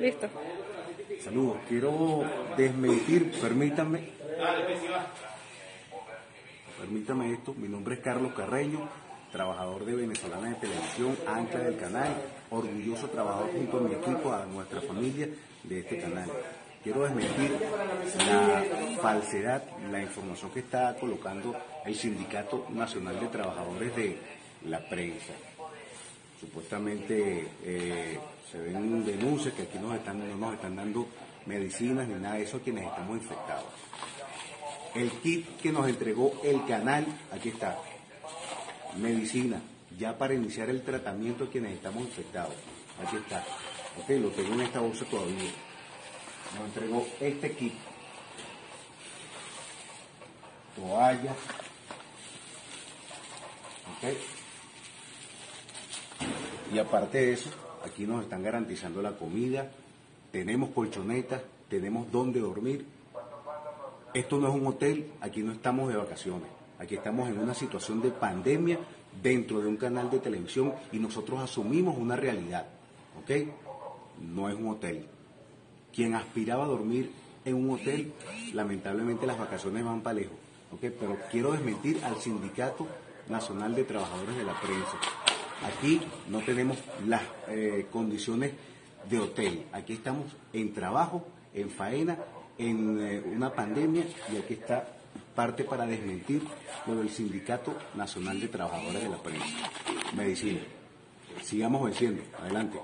Listo. Saludos. Quiero desmentir, permítanme. Permítame esto. Mi nombre es Carlos Carreño, trabajador de Venezolana de Televisión, ancla del canal, orgulloso trabajador junto a mi equipo, a nuestra familia de este canal. Quiero desmentir la falsedad, la información que está colocando el Sindicato Nacional de Trabajadores de la Prensa. Supuestamente eh, se ven denuncias que aquí nos están, no nos están dando medicinas ni nada de eso a quienes estamos infectados. El kit que nos entregó el canal, aquí está, medicina, ya para iniciar el tratamiento a quienes estamos infectados. Aquí está. Ok, lo tengo en esta bolsa todavía. Nos entregó este kit. Toalla. Ok. Y aparte de eso, aquí nos están garantizando la comida, tenemos colchonetas, tenemos dónde dormir. Esto no es un hotel, aquí no estamos de vacaciones, aquí estamos en una situación de pandemia dentro de un canal de televisión y nosotros asumimos una realidad, ¿ok? No es un hotel. Quien aspiraba a dormir en un hotel, lamentablemente las vacaciones van para lejos, ¿ok? Pero quiero desmentir al Sindicato Nacional de Trabajadores de la Prensa. Aquí no tenemos las eh, condiciones de hotel. Aquí estamos en trabajo, en faena, en eh, una pandemia y aquí está parte para desmentir lo del Sindicato Nacional de Trabajadores de la Prensa. Medicina. Sigamos venciendo. Adelante.